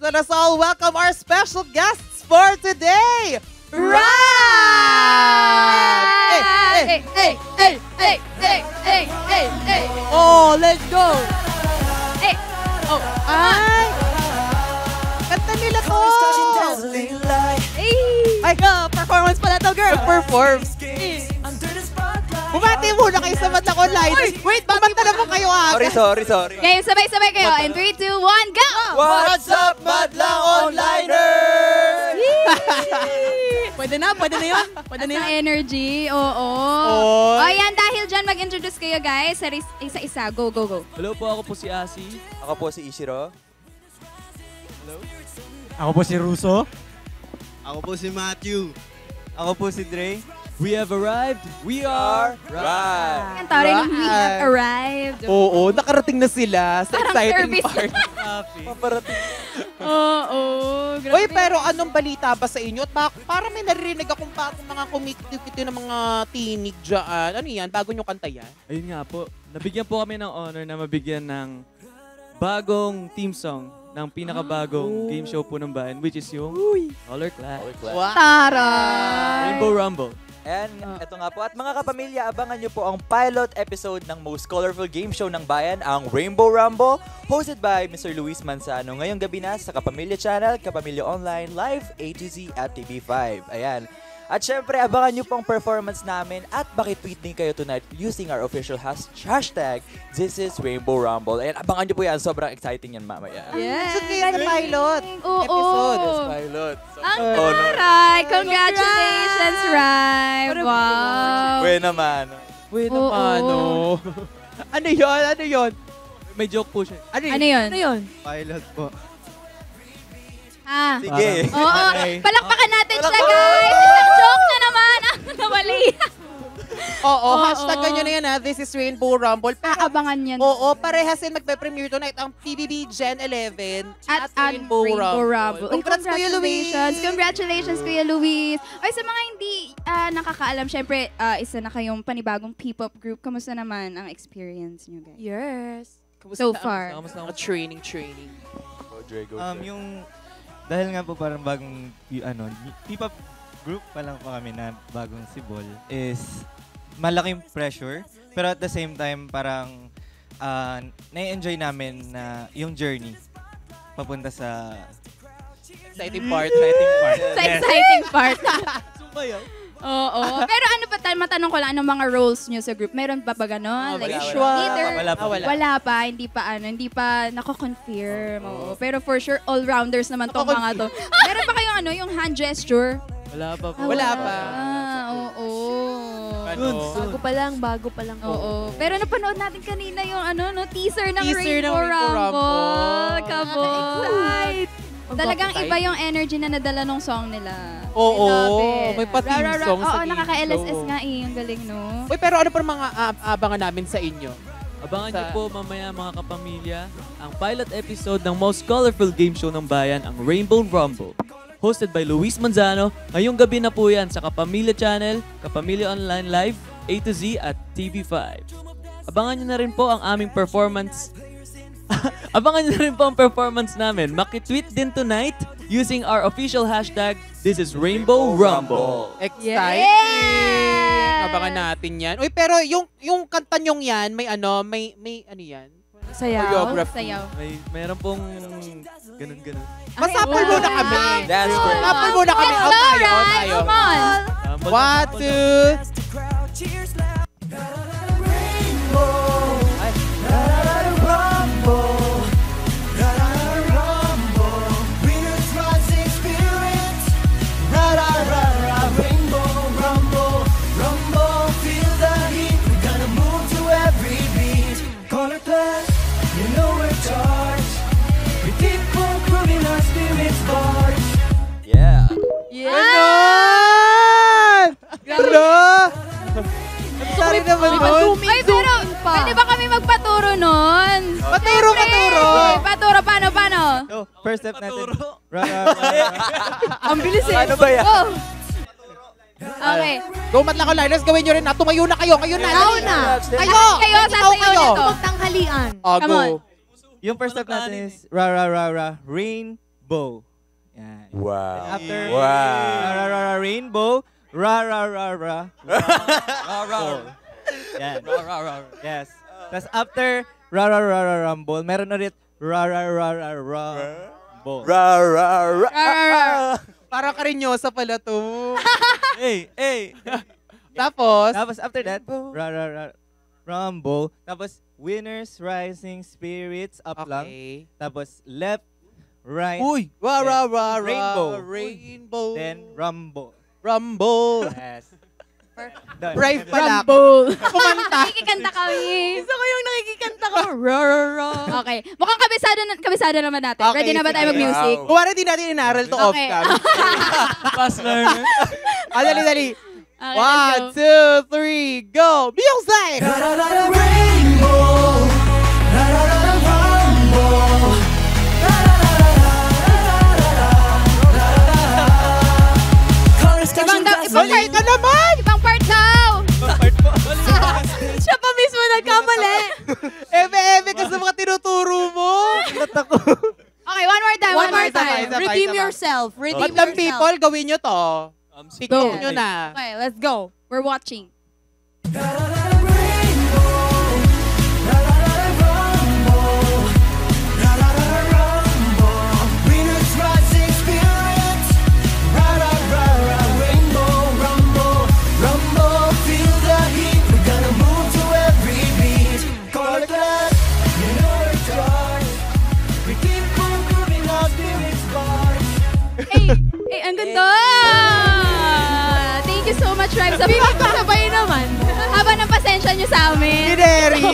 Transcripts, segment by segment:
let us all welcome our special guests for today. Rap! Hey, hey. Hey, hey, hey, hey, hey, hey, hey, hey. Oh, let's go! Hey. Oh, ay! Kanta nila to! Hey. Ay, Go, performance pala to, girl. perform. Bumati muna kayo sa Madlang Online. Wait, bumanta naman kayo ah. Sorry, sorry, sorry. Okay, sabay-sabay kayo. In 3, 2, 1, go! What's up, Madlang Onliners? Pwede na, pwede na yun. Pwede na Ang yun. energy, oo. O yan, dahil dyan mag-introduce kayo guys. Isa-isa, go, go, go. Hello po, ako po si Asi. Ako po si Ishiro. Ako po si Russo. Ako po si Matthew. Ako po si Dre. We have arrived. We are Right. Ang tawag rin, we have arrived. Oo, nakarating na sila sa Parang exciting service. part. Paparating. Oo, grabe. Uy, pero anong balita ba sa inyo? At bak- parang may naririnig akong bagong mga kumikiti ng mga tinig dyan. Ano yan? Bago nyo kanta yan? Ayun nga po, nabigyan po kami ng honor na mabigyan ng bagong team song ng pinakabagong game show po ng bayan, which is yung Color Clash. Wow. Taray. Rainbow Rumble. And ito nga po. At mga kapamilya, abangan nyo po ang pilot episode ng most colorful game show ng bayan, ang Rainbow Rumble, hosted by Mr. Luis Manzano. Ngayong gabi na sa Kapamilya Channel, Kapamilya Online, live A to Z at TV5. Ayan. At syempre, abangan nyo pong performance namin at makitweet din kayo tonight using our official has- hashtag, This is Rainbow Rumble. Ayan, abangan nyo po yan. Sobrang exciting yan mamaya. Yes. Kaya na pilot Oo. episode. Pilot. Ang honor. taray! Congratulations, Rai! Wow! Pwede naman. Wait, Oo. paano? ano yun? Ano yun? May joke po siya. Ano yun? Ano yun? Ano yun? Pilot po. Ah. Sige. Oo, palakpakan natin siya, guys! Isang joke na naman! Nawali! Oo, Oo. hashtag ganyan na yan ha. This is Rainbow Rumble. Pero, Aabangan yan. oo, parehas din magpe-premiere tonight ang PBB Gen 11 At, at Rainbow, Rumble. Uy, Congrats, Kuya Luis! congratulations. Congratulations, Kuya Luis. Ay, sa mga hindi ah, nakakaalam, syempre, ah, isa na kayong panibagong P-pop group. Kamusta naman ang experience nyo, guys? Yes. So far. Kamusta Ang training, training. Go, Dre, go, Um, Dre. yung, dahil nga po parang bagong, y- ano, P-pop group pa lang po kami na bagong sibol is malaking pressure. Pero at the same time, parang uh, nai-enjoy namin na yung journey papunta sa Exciting part. exciting part. Sa Yes. exciting part. Sumayaw. Oo. Pero ano pa, ta- matanong ko lang, anong mga roles nyo sa group? Meron pa ba gano'n? Ah, like, wala, visual. leader? Wala pa. Ah, wala. Wala pa, hindi pa ano, hindi pa nako-confirm. Oo. Pero for sure, all-rounders naman tong mga to. Meron pa kayong ano, yung hand gesture? Wala pa po. Ah, Wala pa. Ah, oo. Ano? Bago pa lang, bago pa lang. Oo. Pero napanood natin kanina yung ano, no, teaser ng Teaser ng Rainbow Rainbow Rumble. Rumble. Kaboy! Ang Talagang iba yung energy na nadala nung song nila. Oo, it. may ra- song sa Oo, nakaka-LSS nga eh. Ang galing, no? Uy, pero ano pa mga abangan namin sa inyo? Abangan niyo po mamaya mga kapamilya ang pilot episode ng most colorful game show ng bayan, ang Rainbow Rumble. Hosted by Luis Manzano. Ngayong gabi na po yan sa Kapamilya Channel, Kapamilya Online Live, A to Z at TV5. Abangan niyo na rin po ang aming performance. Abangan niyo na rin po ang performance namin. Makitweet din tonight using our official hashtag, This is Rainbow Rumble. Exciting! Yes! Abangan natin yan. Uy, pero yung yung kanta nyong yan, may ano, may may ano yan? Sayaw. Choreography. Sayaw. May meron pong ganun-ganun. Masapol Ay, muna wow. kami. Dance break. Masapol muna kami. Out tayo, out Rai! tayo. Come on! One, two, nun? Paturo, paturo! Paturo, paano, paano? So, first step natin. Ra, ra, ra, ra. Ang bilis eh. Ano ba yan? Go! Okay. Go matla ko liners, gawin nyo rin na. Tumayo na kayo. Kayo na. Dali. na. Kayo! Kayo, Ikaw sasayaw kayo. na to. Magtanghalian. Ah, Come go. on. Yung first step natin is ra, ra, ra, ra, rain, bow. Yan. Wow. After Wow. ra, ra, ra, ra, rainbow, ra ra ra ra. Rumble. Yan. Yes. Tapos after ra ra ra ra rumble, meron ulit ra ra ra ra rumble. Ra, ra, ra. Parang karinyosa pala to. Hey, hey. Tapos, Tapos after that, ra ra ra rumble. Tapos winners rising spirits up lang. okay. Tapos left, right, Uy! Ra, ra, ra, ra, Rainbow. Rainbow. then rumble. Rumble. Yes. Brave pala. Rumble. Kumanta. Nakikikanta kami. Ra, ra, ra. Okay. Mukhang kabisado, na, kabisado naman natin. Okay, Ready na ba tayo sige. mag-music? Wow. Kuwari di natin inaral to off Okay. cam. Fast learner. ah, dali, dali. Okay, One, let's go. two, three, go! Music! Ibang, yourself. Redeem Madlang yourself. people, gawin nyo to. Um, Go nyo na. Okay, let's go. We're watching. Rhyme. Sabi ko sabay naman. Haba ng pasensya nyo sa amin. Kineri!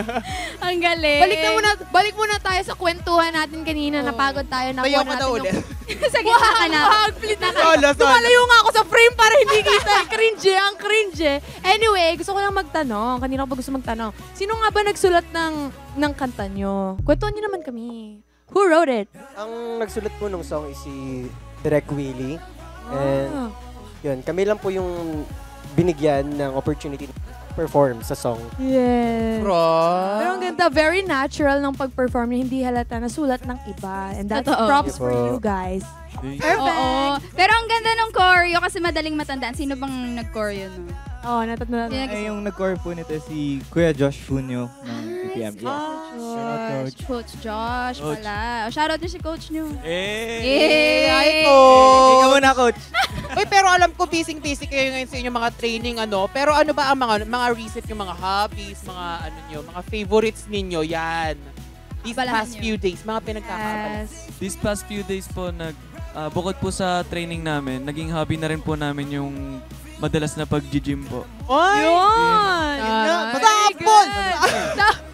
Ang galing. Balik na muna, balik muna tayo sa kwentuhan natin kanina. Napagod tayo. Nakuha Sayaw ka yung- ulit. sa gitna ka na. Wag, please. Solo, solo. Lumalayo nga ako sa frame para hindi kita. cringe, ang cringe. Anyway, gusto ko lang magtanong. Kanina ko pa gusto magtanong. Sino nga ba nagsulat ng, ng kanta nyo? Kwentuhan nyo naman kami. Who wrote it? Ang nagsulat po nung song is si Direk Willie. And Ah. Yun, kami lang po yung binigyan ng opportunity to perform sa song. Yes. Bro. Pero ang ganda, very natural ng pag-perform niya. Hindi halata na sulat ng iba. And that's Totoo. props for you guys. Oo. Perfect. Pero ang ganda ng choreo kasi madaling matandaan. Sino bang nag-choreo no? Oh, natatanda na. Ay, yung nag-core po nito si Kuya Josh Funyo ng PPM. Yes. Josh. Coach Josh Coach. pala. O, shoutout niyo si coach niyo. Eh! Yay! Hi, coach! Ikaw muna, coach. Uy, pero alam ko busy-busy kayo ngayon sa inyong mga training, ano. Pero ano ba ang mga, mga recent yung mga hobbies, mga ano nyo, mga favorites ninyo, yan. These Abalahan past nyo. few days, mga pinagkakaabala. Yes. These past few days po, nag, ah, bukod po sa training namin, naging hobby na rin po namin yung madalas na pag-gym po. Oy! Yun! Taray. Very Tapon! good.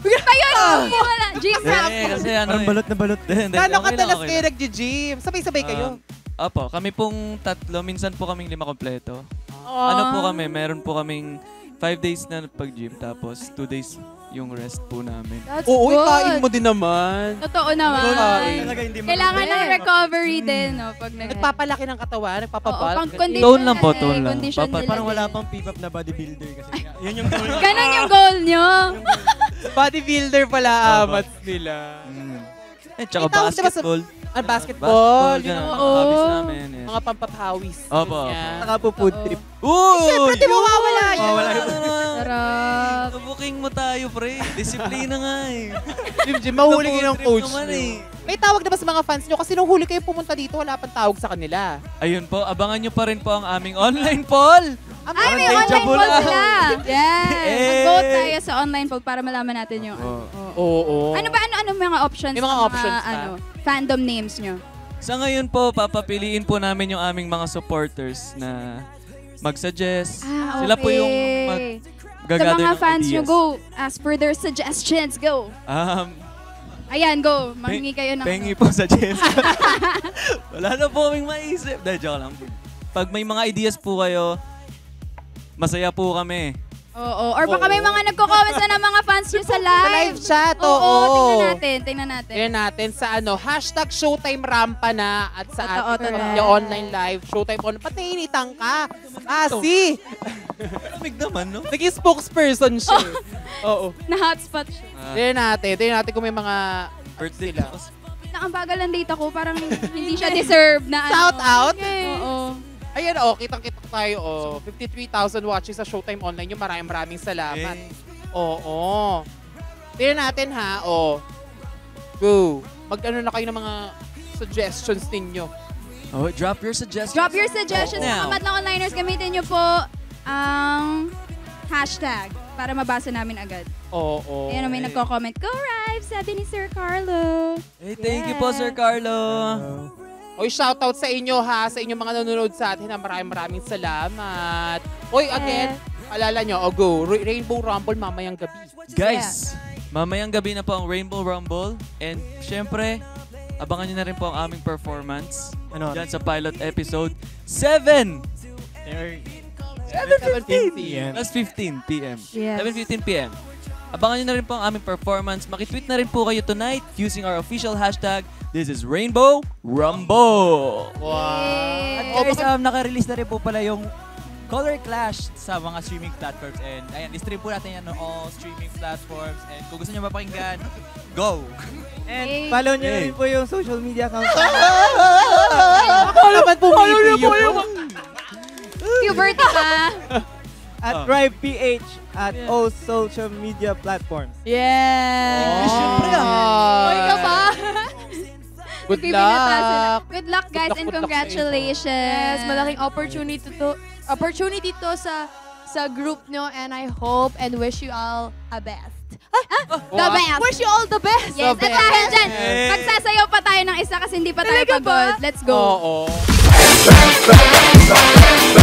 Pa yun! Hindi wala. Gym rap. Kasi ano Parang eh. balot na balot. Hindi, hindi, Gano'ng okay lang, kadalas okay kayo lang. nag-gym? Sabay-sabay kayo? Um, Opo, kami pong tatlo, minsan po kaming lima kompleto. Ano po kami, meron po kaming five days na pag-gym, tapos two days yung rest po namin. That's Oo, good. kain mo din naman. Totoo naman. Talaga hindi Kailangan ng recovery din, no? Pag nag- Nagpapalaki ng katawan, Oo, nagpapabal. pang condition Tone lang po, kasi, tone lang. condition Papa- nila Parang wala din. pang P-pop na bodybuilder kasi. Yun yung goal. Ganon yung goal nyo. Bodybuilder pala amats nila. Mm. Eh, tsaka May tawag diba sa- basketball. Ah, basketball. Yun yun ang ang mga, mga hobbies namin. Yes. mga pampapawis. Opo, Ganyan. Saka po food Oo. trip. Uy! Siyempre, di mawawala yan. Mawawala naman? Sarap. Booking mo tayo, pre. Disiplina nga eh. Jim, Jim, mahuli kayo ng coach naman eh. May tawag na ba sa mga fans nyo? Kasi nung huli kayo pumunta dito, wala pang tawag sa kanila. Ayun po, abangan nyo pa rin po ang aming online poll. Ay, may Parang online deja vu poll lang. sila. Yes. Eh. Mag-vote tayo sa online poll para malaman natin yung Oh. Oo. Ano ba, ano, ano mga options? May mga ng options pa. ano, fandom names nyo? Sa ngayon po, papapiliin po namin yung aming mga supporters na mag-suggest. Ah, Sila po yung okay. mag Sa mga ng fans nyo, go. As per their suggestions, go. Um, Ayan, go. Mangingi kayo ng... pengi po sa Jessica. Wala na po kaming maisip. Dahil joke lang. Pag may mga ideas po kayo, masaya po kami. Oo. Or baka may mga nagko-comments na ng mga fans nyo sa live. Sa live chat, Oo, oo. tingnan natin. Tingnan natin. Tingnan natin sa ano, hashtag Showtime Rampa na at sa Totoo, ating totoo. pamilya online live. Showtime on. Pati initang ka. Ah, si. Lamig naman, no? Naging spokesperson siya. eh. Oo. Na hotspot siya. Ah, Tingnan natin. Tingnan natin kung may mga birthday sila. ko. na ang bagal ng data ko, parang hindi siya deserve na ano. Shout out. Oo. Ayan, oh, kitang-kita tayo, oh. 53,000 watches sa Showtime Online. Yung maraming maraming salamat. Eh. Oo. Tingnan natin, ha, oh. Go. Mag-ano na kayo ng mga suggestions ninyo. Oh, drop your suggestions. Drop your suggestions, Now. mga madlang onliners. Gamitin niyo po ang hashtag para mabasa namin agad. Oo. Ayan, may nagko-comment. Go, Rive! Sabi ni Sir Carlo. Hey, thank you po, Sir Carlo. Oy, shoutout sa inyo ha, sa inyong mga nanonood sa atin. Maraming maraming salamat. Oy, again, alala nyo, oh, go. Ra- Rainbow Rumble mamayang gabi. Guys, mamayang gabi na po ang Rainbow Rumble. And syempre, abangan nyo na rin po ang aming performance Ano? dyan sa pilot episode 7! 7.15 PM. Plus 15 p.m. Yes. 7.15 p.m. Abangan nyo na rin po ang aming performance. Makitweet na rin po kayo tonight using our official hashtag, This is Rainbow Rumble! Wow. At guys, um, naka-release na rin po pala yung Color Clash sa mga streaming platforms. And ayan, stream po natin yan on all streaming platforms. And kung gusto nyo mapakinggan, go! And follow nyo rin po yung social media account. Ako naman yun. Puberty ka. At Drive PH at all social media platforms. Yes! Siyempre ah. Uy, ka pa? Good luck. Good luck, guys, luck, and good luck inyo. congratulations. Yes, malaking opportunity to opportunity to sa sa group nyo and I hope and wish you all a best. The Wow. best. Wish you all the best. Yes, The at dahil dyan, magsasayaw pa tayo ng isa kasi hindi pa tayo Talaga ba? pagod. Let's go. Oo.